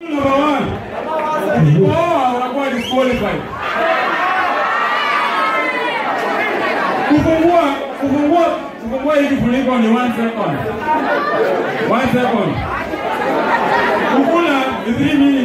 Number one. Disqualified. Kufungua kufungua kufungua hii kuliko ni one second. One second. Kukula ni three minutes.